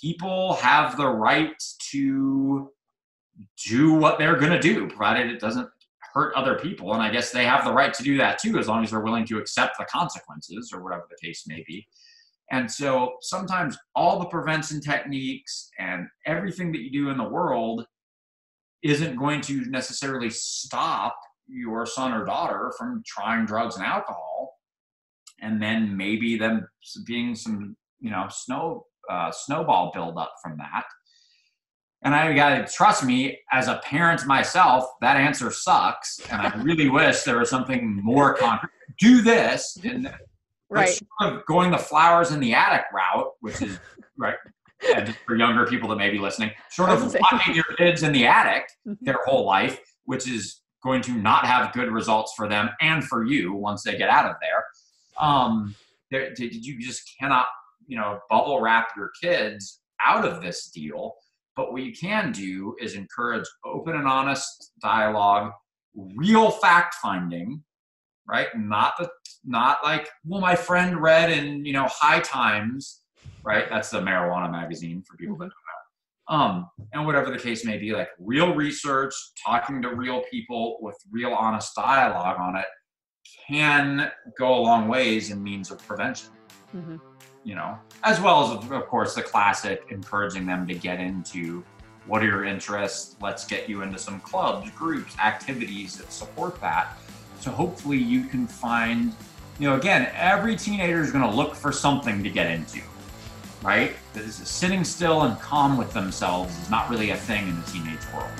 people have the right to do what they're going to do, provided it doesn't hurt other people. And I guess they have the right to do that too, as long as they're willing to accept the consequences or whatever the case may be. And so sometimes all the prevention techniques and everything that you do in the world isn't going to necessarily stop your son or daughter from trying drugs and alcohol and then maybe them being some you know snow uh, snowball buildup from that. And i gotta trust me as a parent myself that answer sucks. And i really wish there was something more concrete. Do this and right. sort of going the flowers in the attic route which is right and for younger people that may be listening, sort of locking your kids in the attic Mm-hmm. their whole life, which is going to not have good results for them and for you once they get out of there. Um, there, did you just cannot, you know, bubble wrap your kids out of this deal. But what you can do is encourage open and honest dialogue, real fact finding, right? Not the, not like, well, my friend read in, you know, High Times right? That's the marijuana magazine for people that don't know. Um, and whatever the case may be, like real research, talking to real people with real honest dialogue on it can go a long ways in means of prevention. Mm-hmm. You know, as well as of course the classic encouraging them to get into what are your interests? Let's get you into some clubs, groups, activities that support that. So hopefully you can find, you know, again, every teenager is going to look for something to get into right? That is sitting still and calm with themselves is not really a thing in the teenage world.